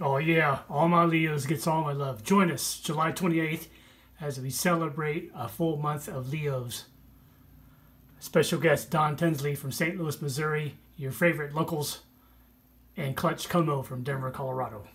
Oh yeah, all my Leos gets all my love. Join us July 28th as we celebrate a full month of Leos. Special guest Don Tinsley from St. Louis, Missouri, your favorite locals, and Clutch Como from Denver, Colorado.